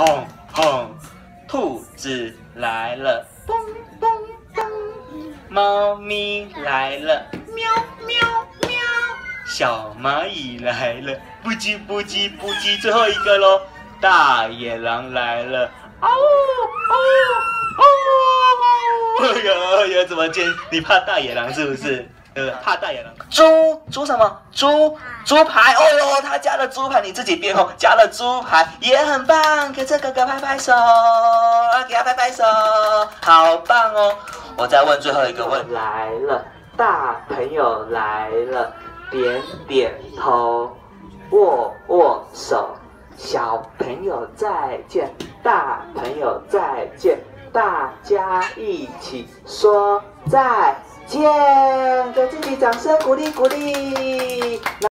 轰轰，兔子来了，嘣嘣嘣，猫咪来了，喵喵喵，小蚂蚁来了，不叽不叽不叽，最后一个喽，大野狼来了，嗷嗷嗷！哎呀哎呀，怎么见？你怕大野狼是不是？呃，怕大野狼。猪猪什么？猪猪排。哦哟，他加了猪排，你自己编哦，加了猪排也很棒。给这哥哥拍拍手，给他拍拍手，好棒哦！我再问最后一个问。来了，大朋友来了，点点头，握握手。小朋友再见，大朋友再见，大家一起说再见，给自己掌声鼓励鼓励。